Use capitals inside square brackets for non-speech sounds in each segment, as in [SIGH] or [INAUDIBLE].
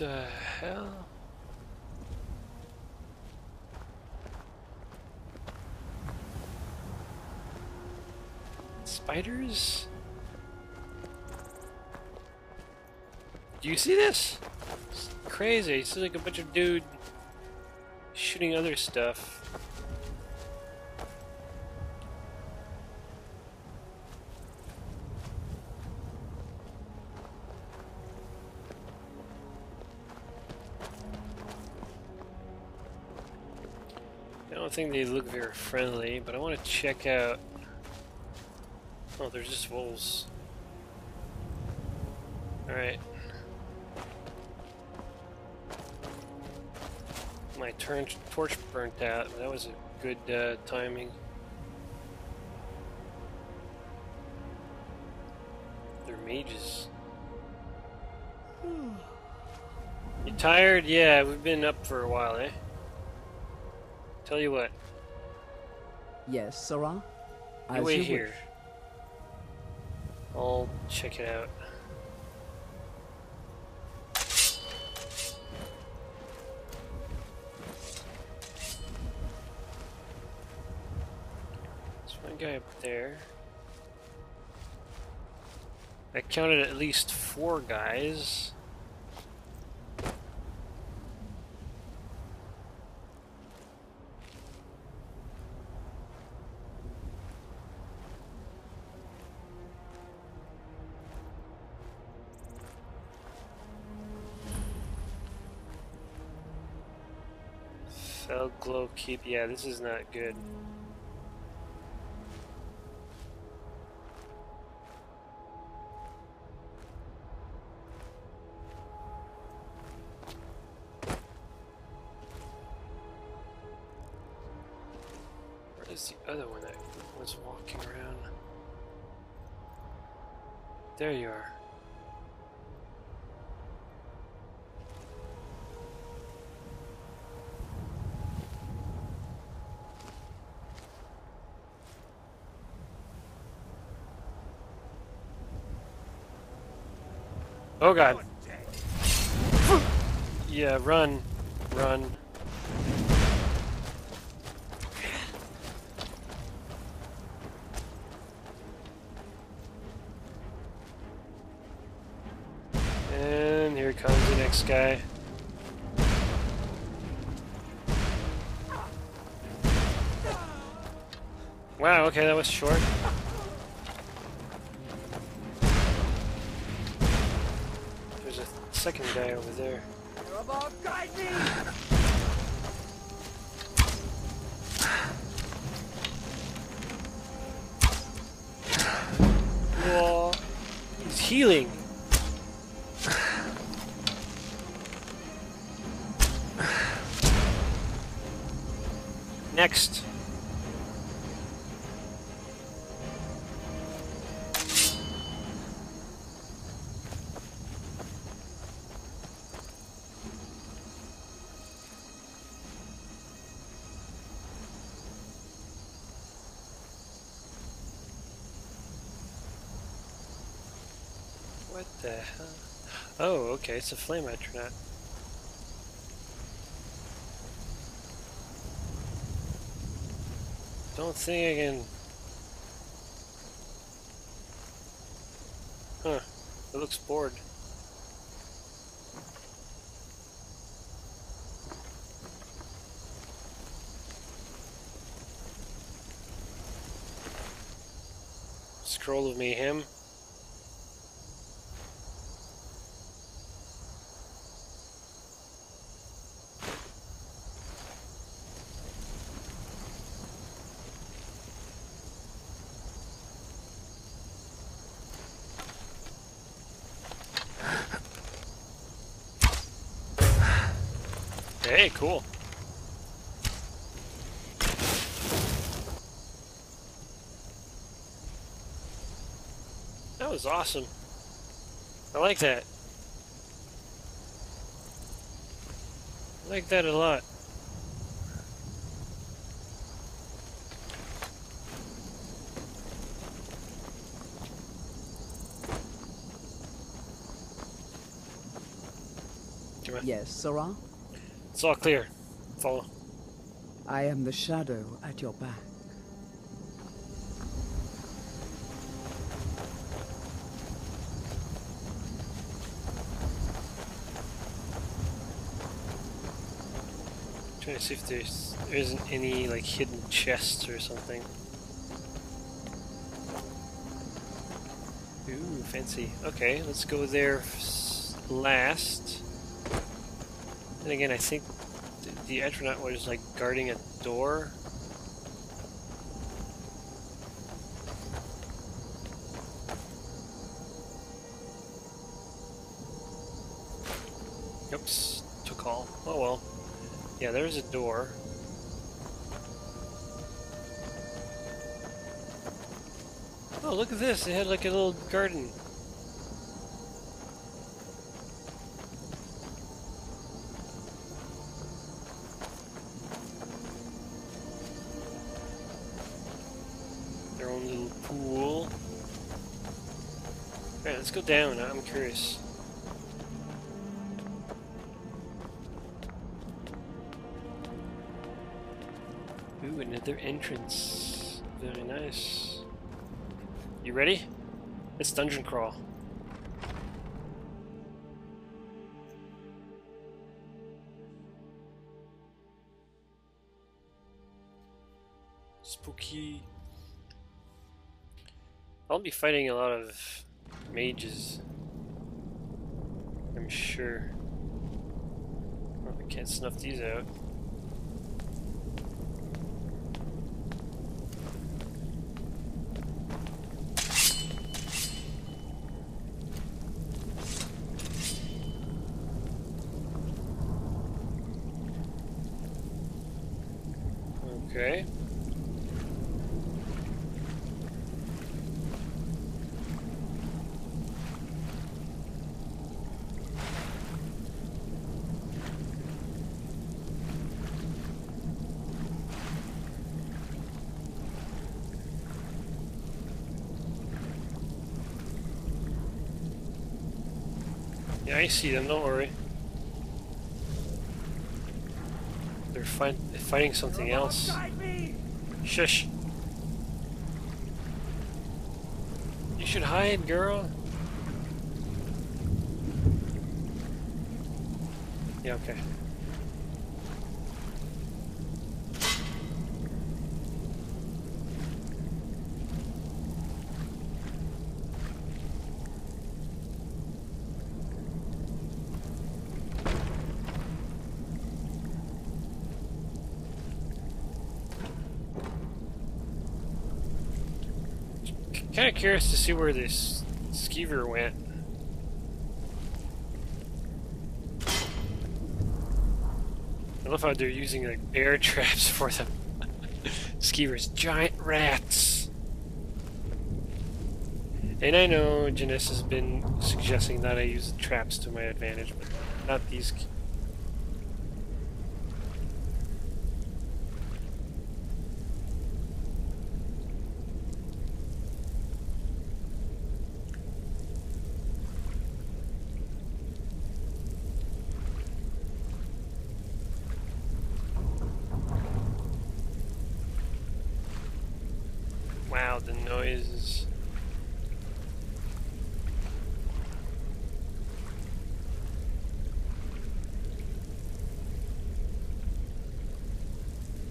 the hell? Spiders? Do you see this? It's crazy. It's like a bunch of dude shooting other stuff. Don't think they look very friendly, but I want to check out. Oh, they're just wolves. Alright. My turn torch burnt out. That was a good uh, timing. They're mages. You tired? Yeah, we've been up for a while, eh? Tell you what, Yes, Sarah? you As wait you here. wish. I'll check it out. There's one guy up there. I counted at least four guys. Yeah, this is not good. Where is the other one that was walking around? There you are. Oh god. Yeah, run. Run. And here comes the next guy. Wow, okay, that was short. Second guy over there. Whoa. He's healing. Next. Oh, okay, it's a flame atronach. Don't think I can. Huh. It looks bored. Scroll of Mayhem. Hey, cool. That was awesome. I like that. I like that a lot. Yes, Sora? It's all clear. Follow. I am the shadow at your back. Trying to see if there's there isn't any like hidden chests or something. Ooh, fancy. Okay, let's go there last. And again, I think the atronach was like guarding a door. Oops, took all. Oh well. Yeah, there's a door. Oh, look at this. It had like a little garden. Let's go down. I'm curious. Ooh, another entrance. Very nice. You ready? Let's dungeon crawl. Spooky. I'll be fighting a lot of mages. I'm sure. Oh, I can't snuff these out. Okay. Yeah, I see them, don't worry. They're fight fighting something else. Shush. You should hide, girl. Yeah, okay. Kind of curious to see where this skeever went. I love how they're using like bear [LAUGHS] traps for them. [LAUGHS] Skeevers, giant rats. And I know Janice has been suggesting that I use traps to my advantage, but not these. Wow, the noises.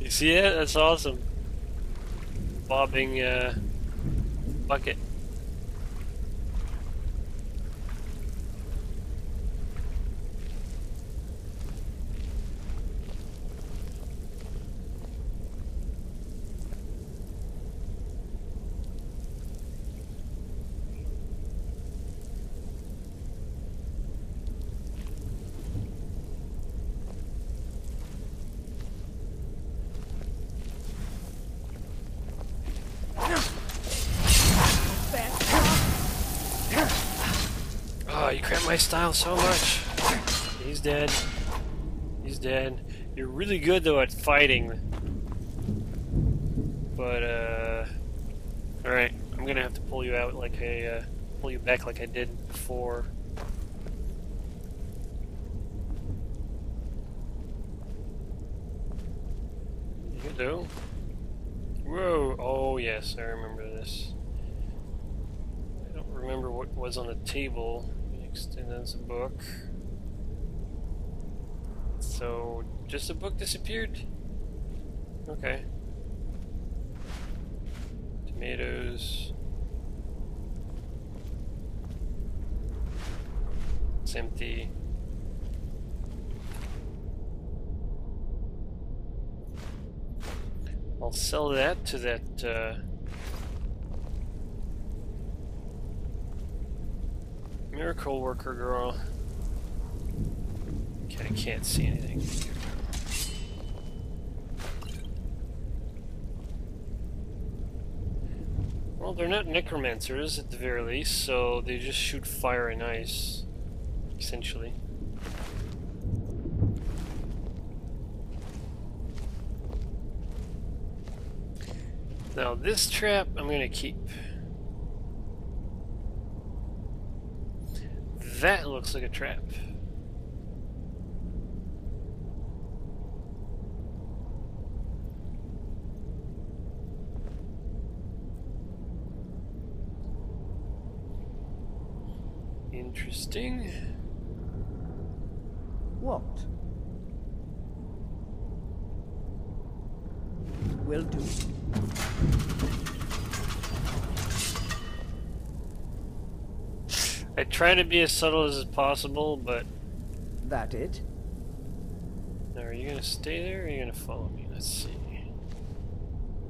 You see it? That's awesome. Bobbing uh, bucket. my style so much. He's dead. He's dead. You're really good, though, at fighting. But, uh... Alright, I'm gonna have to pull you out like a, uh, pull you back like I did before. You do? Whoa! Oh, yes, I remember this. I don't remember what was on the table. A book. So, just a book disappeared? Okay. Tomatoes. It's empty. I'll sell that to that uh, miracle worker girl. Okay, I can't see anything. Well, they're not necromancers at the very least, so they just shoot fire and ice, essentially. Now this trap I'm to keep. That looks like a trap. Interesting. What? Will do. Try to be as subtle as possible, but... That it? Now, are you gonna stay there, or are you gonna follow me? Let's see.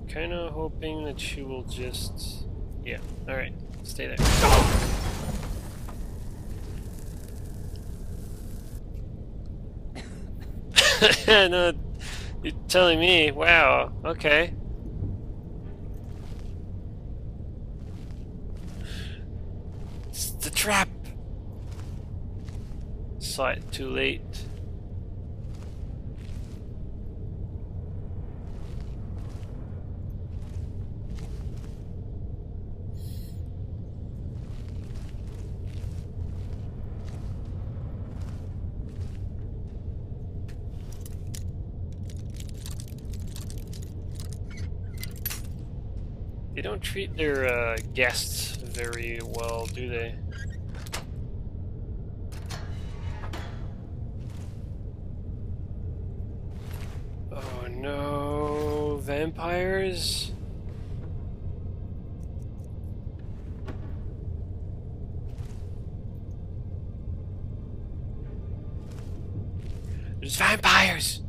Kinda hoping that you will just... Yeah, alright. Stay there. [LAUGHS] no, you're telling me. Wow, okay. It's the trap! It too late. They don't treat their uh, guests very well, do they? No, vampires? There's vampires!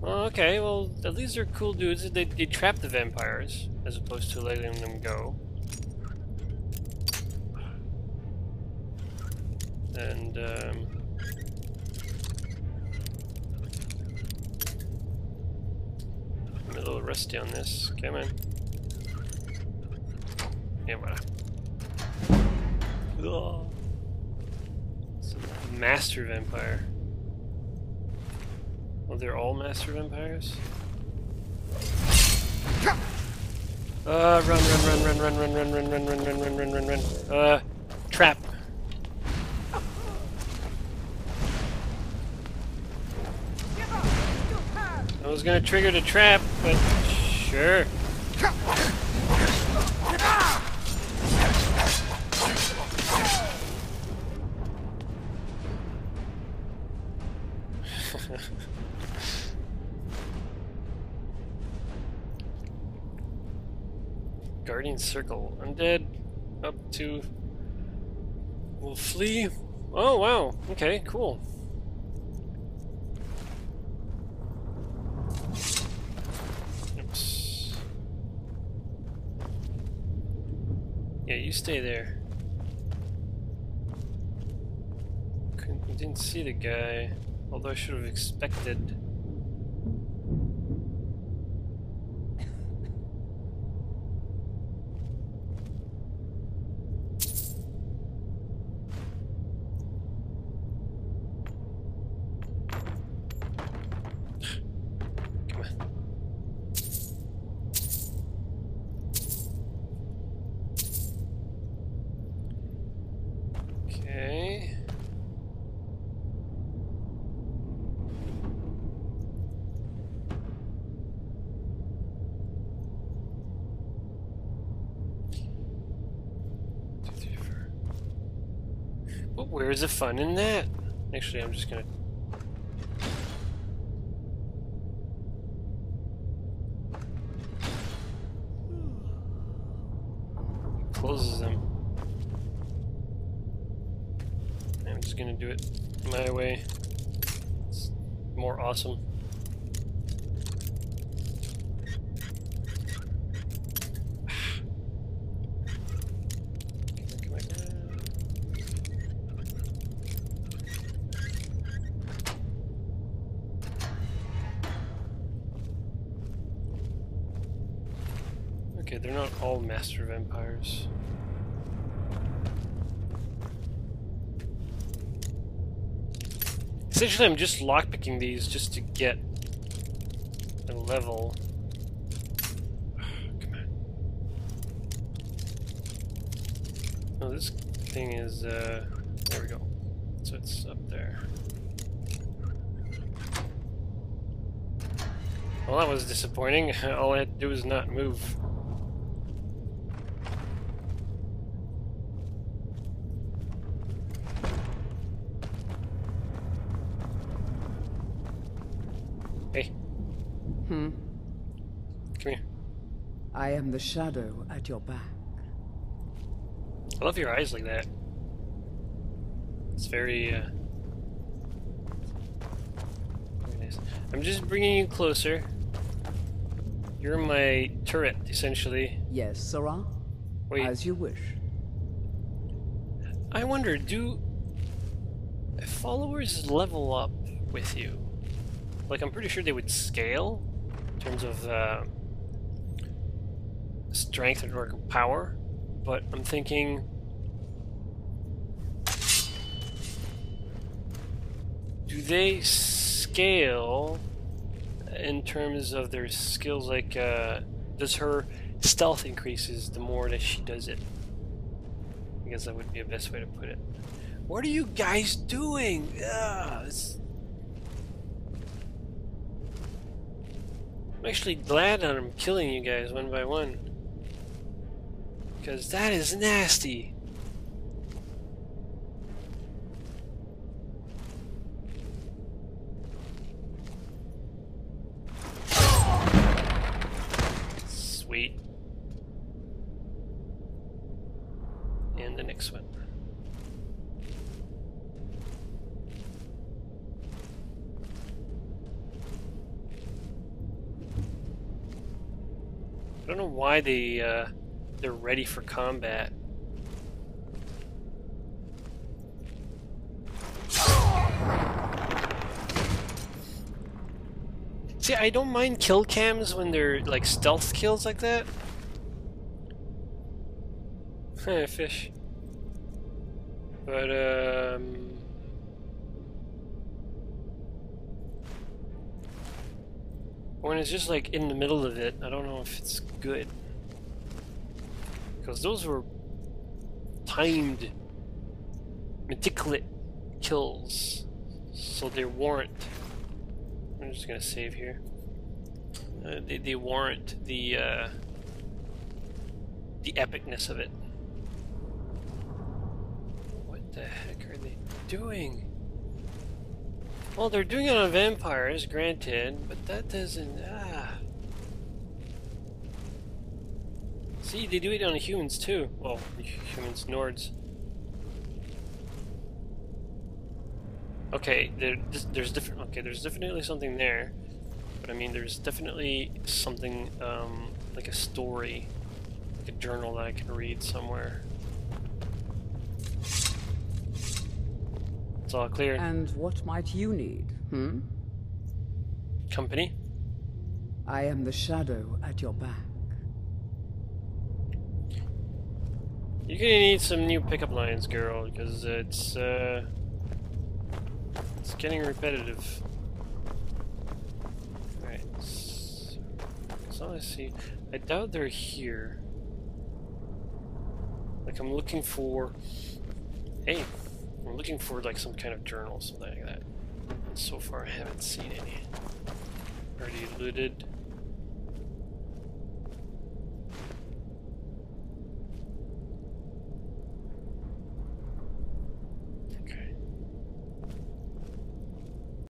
Well, okay, well, at least they're cool dudes. They, they trap the vampires, as opposed to letting them go. And, um... I'm a little rusty on this. Come on. Yeah, a master vampire. Oh, they're all master vampires? Uh, run, run, run, run, run, run, run, run, run, run, run, run, run, run, run. Uh, trap. I was gonna trigger the trap, but sure. [LAUGHS] Guardian Circle. Undead up to will flee. Oh wow. Okay, cool. Oops. Yeah, you stay there. Couldn't, didn't see the guy, although I should have expected. But where's the fun in that? Actually, I'm just gonna. Closes them. I'm just gonna do it my way. It's more awesome. Okay, they're not all master vampires. Essentially, I'm just lockpicking these just to get a level. [SIGHS] Come on. Oh, this thing is, uh, there we go. So it's up there. Well, that was disappointing. [LAUGHS] All I had to do was not move. Hmm. come here. I am the shadow at your back. I love your eyes like that. It's very, uh... Very nice. I'm just bringing you closer. You're my turret, essentially. Yes, Sarah? Wait, As you wish. I wonder, do followers level up with you? Like, I'm pretty sure they would scale in terms of uh, strength or power, but I'm thinking. Do they scale in terms of their skills? Like, uh, does her stealth increases the more that she does it? I guess that would be a best way to put it. What are you guys doing? Ugh, I'm actually glad that I'm killing you guys one by one. Because that is nasty. Sweet. And the next one. Don't know why they uh, they're ready for combat. See, I don't mind kill cams when they're like stealth kills like that. [LAUGHS] Fish. But um when it's just like in the middle of it, I don't know if it's good. Because those were timed, meticulous kills, so they warrant. I'm just gonna save here. Uh, they, they warrant the uh, the epicness of it. What the heck are they doing? Well, they're doing it on vampires, granted, but that doesn't. Ah. See, they do it on humans too. Well, humans, Nords. Okay, there, there's different. Okay, there's definitely something there, but I mean, there's definitely something um, like a story, like a journal that I can read somewhere. It's all clear. And what might you need? Hmm? Company. I am the shadow at your back. You're gonna need some new pickup lines, girl, because it's uh, it's getting repetitive. Right. So, so I see. I doubt they're here. Like I'm looking for. Hey, I'm looking for like some kind of journal, something like that. So far, I haven't seen any. Already looted.